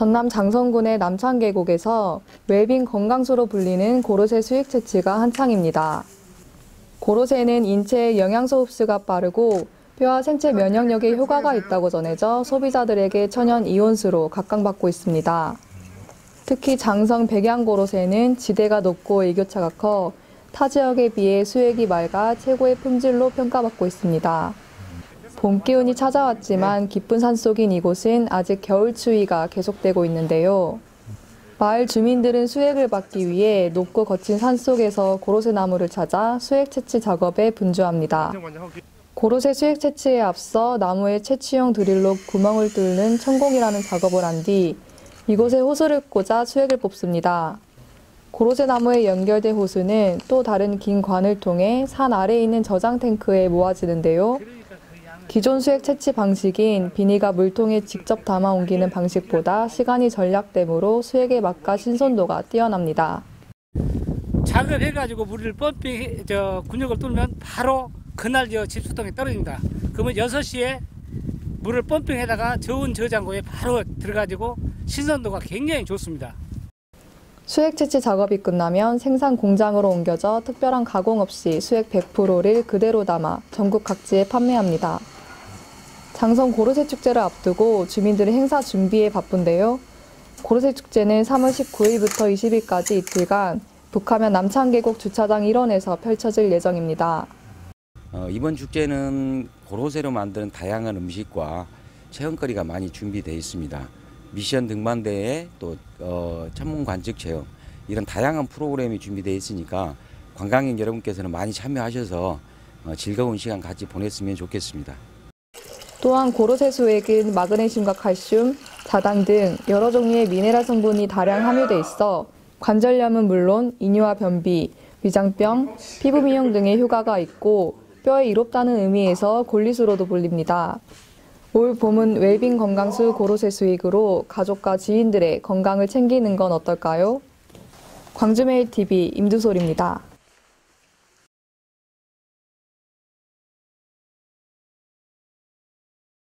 전남 장성군의 남창계곡에서 웰빙 건강수로 불리는 고로쇠 수익 채취가 한창입니다. 고로쇠는 인체의 영양소 흡수가 빠르고 뼈와 생체 면역력에 효과가 있다고 전해져 소비자들에게 천연 이온수로 각광받고 있습니다. 특히 장성 백양고로쇠는 지대가 높고 일교차가 커 타 지역에 비해 수액이 맑아 최고의 품질로 평가받고 있습니다. 봄 기운이 찾아왔지만 깊은 산속인 이곳은 아직 겨울 추위가 계속되고 있는데요. 마을 주민들은 수액을 받기 위해 높고 거친 산속에서 고로쇠 나무를 찾아 수액 채취 작업에 분주합니다. 고로쇠 수액 채취에 앞서 나무에 채취용 드릴로 구멍을 뚫는 천공이라는 작업을 한 뒤 이곳에 호수를 꽂아 수액을 뽑습니다. 고로쇠 나무에 연결된 호수는 또 다른 긴 관을 통해 산 아래에 있는 저장 탱크에 모아지는데요. 기존 수액 채취 방식인 비니가 물통에 직접 담아 옮기는 방식보다 시간이 절약되므로 수액의 맛과 신선도가 뛰어납니다. 작업해가지고 물을 펌핑 저 군역을 뚫으면 바로 그날 저 집수통에 떨어집니다. 그러면 6시에 물을 펌핑해다가 저온 저장고에 바로 들어가지고 신선도가 굉장히 좋습니다. 수액 채취 작업이 끝나면 생산 공장으로 옮겨져 특별한 가공 없이 수액 100%를 그대로 담아 전국 각지에 판매합니다. 장성 고로쇠 축제를 앞두고 주민들은 행사 준비에 바쁜데요. 고로쇠 축제는 3월 19일부터 20일까지 이틀간 북하면 남창계곡 주차장 일원에서 펼쳐질 예정입니다. 어, 이번 축제는 고로쇠로 만든 다양한 음식과 체험거리가 많이 준비되어 있습니다. 미션 등반대회 또 어, 천문 관측 체험 이런 다양한 프로그램이 준비되어 있으니까 관광객 여러분께서는 많이 참여하셔서 어, 즐거운 시간 같이 보냈으면 좋겠습니다. 또한 고로쇠 수액은 마그네슘과 칼슘, 자당 등 여러 종류의 미네랄 성분이 다량 함유돼 있어 관절염은 물론 이뇨와 변비, 위장병, 피부 미용 등의 효과가 있고 뼈에 이롭다는 의미에서 골리수로도 불립니다. 올 봄은 웰빙 건강수 고로쇠 수익으로 가족과 지인들의 건강을 챙기는 건 어떨까요? 광주메일 TV 임두솔입니다.